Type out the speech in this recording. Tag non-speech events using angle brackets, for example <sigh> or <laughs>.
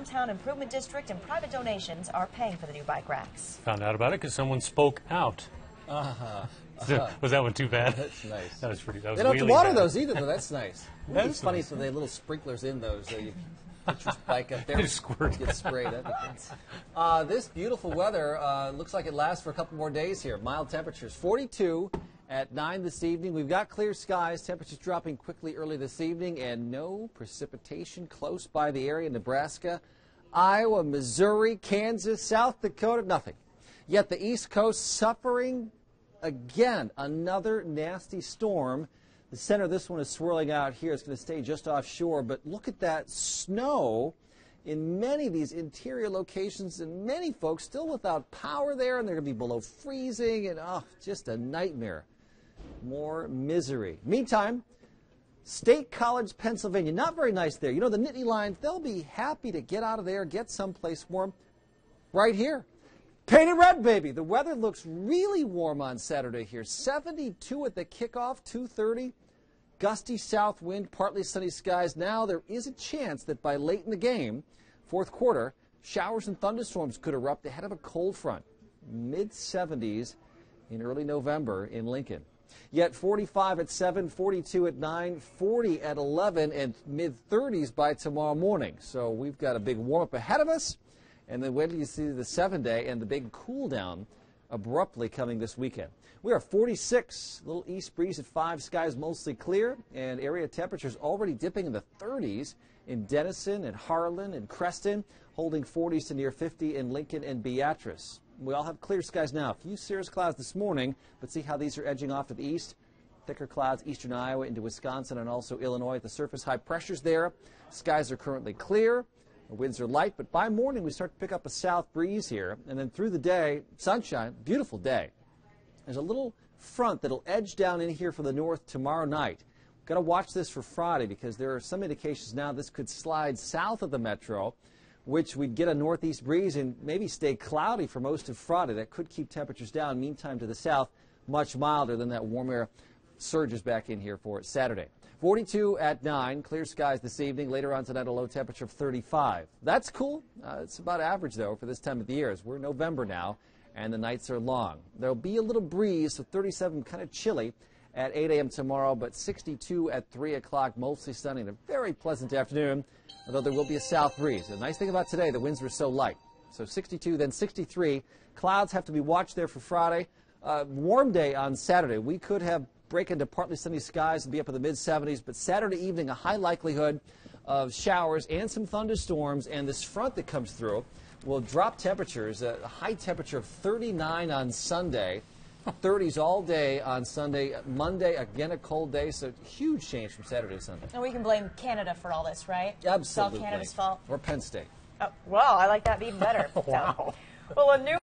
Downtown Improvement District and private donations are paying for the new bike racks. Found out about it because someone spoke out. <laughs> Uh-huh. Was that one too bad? That's nice. That was pretty. That was They don't have to water bad. those either, though. That's nice. <laughs> That it's funny nice. if they have little sprinklers in those. So you put your bike up <laughs> there, They just squirt. get sprayed. That'd. Uh, this beautiful weather uh, looks like it lasts for a couple more days here. Mild temperatures, 42 at 9 this evening. We've got clear skies. Temperatures dropping quickly early this evening, and no precipitation close by the area. Nebraska, Iowa, Missouri, Kansas, South Dakota, nothing. Yet the East Coast suffering again another nasty storm. The center of this one is swirling out here. It's going to stay just offshore, but look at that snow in many of these interior locations, and many folks still without power there, and they're going to be below freezing, and oh, just a nightmare. More misery. Meantime, State College, Pennsylvania, not very nice there. You know, the Nittany Lions, they'll be happy to get out of there, get someplace warm right here. Painted red, baby. The weather looks really warm on Saturday here. 72 at the kickoff, 230. Gusty south wind, partly sunny skies. Now there is a chance that by late in the game, fourth quarter, showers and thunderstorms could erupt ahead of a cold front. Mid 70s in early November in Lincoln. Yet 45 at 7, 42 at 9, 40 at 11, and mid 30s by tomorrow morning. So we've got a big warm up ahead of us. And then wait till you see the seven day and the big cool down abruptly coming this weekend. We are 46, little east breeze at 5, skies mostly clear, and area temperatures already dipping in the 30s in Denison and Harlan and Creston, holding 40s to near 50 in Lincoln and Beatrice. We all have clear skies now. A few cirrus clouds this morning, but see how these are edging off to the east. Thicker clouds eastern Iowa into Wisconsin and also Illinois at the surface. High pressures there. Skies are currently clear. The winds are light, but by morning we start to pick up a south breeze here. And then through the day, sunshine, beautiful day. There's a little front that'll edge down in here from the north tomorrow night. Got to watch this for Friday because there are some indications now this could slide south of the metro, which we'd get a northeast breeze and maybe stay cloudy for most of Friday. That could keep temperatures down. Meantime, to the south, much milder than that warm air surges back in here for Saturday. 42 at 9, clear skies this evening. Later on tonight, a low temperature of 35. That's cool. Uh, it's about average, though, for this time of the year. As we're November now, and the nights are long. There'll be a little breeze, so 37 kind of chilly at 8 a.m. tomorrow, but 62 at 3 o'clock, mostly sunny and a very pleasant afternoon, although there will be a south breeze. The nice thing about today, the winds were so light. So 62, then 63. Clouds have to be watched there for Friday. Uh, warm day on Saturday. We could have break into partly sunny skies and be up in the mid 70s, but Saturday evening, a high likelihood of showers and some thunderstorms, and this front that comes through will drop temperatures. A high temperature of 39 on Sunday, 30s all day on Sunday. Monday, again, a cold day, so huge change from Saturday to Sunday. And we can blame Canada for all this, right? Absolutely. It's all Canada's fault. Or Penn State. Oh, well, I like that even better. <laughs> So- Wow. Well, a new